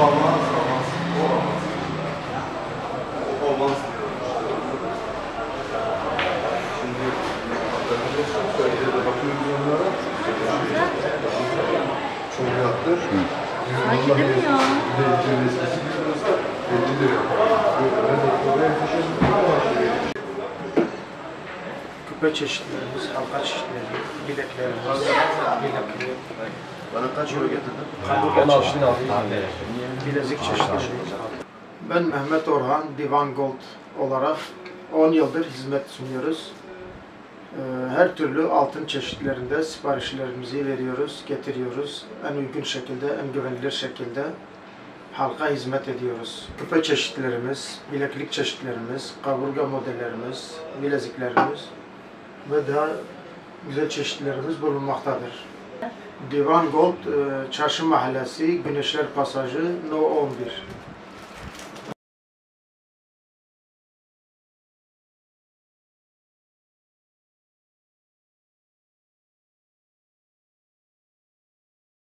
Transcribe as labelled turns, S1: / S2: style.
S1: olmaz, olmaz. O olmaz. Şimdi şöyle de bakıyoruz onlara. Çok yattır.
S2: Sanki değil mi ya?
S1: Bir de bir eskisi gibi burası 50 lira. Böyle doktora yetişelim.
S3: küpe çeşitlerimiz, halka çeşitlerimiz, bileklerimiz, bilekleri,
S1: Bana kaç euro getirdin?
S3: kaburga çeşitleri, bilezik çeşitlerimiz. Ben Mehmet Orhan, Divan Gold olarak 10 yıldır hizmet sunuyoruz. Ee, Her türlü altın çeşitlerinde siparişlerimizi veriyoruz, getiriyoruz. En uygun şekilde, en güvenilir şekilde halka hizmet ediyoruz. Küpe çeşitlerimiz, bileklik çeşitlerimiz, kaburga modellerimiz, bileziklerimiz ve daha güzel çeşitlerimiz bulunmaktadır. Divan Gold, e, Çarşı Mahallesi, Güneşler Pasajı, No 11.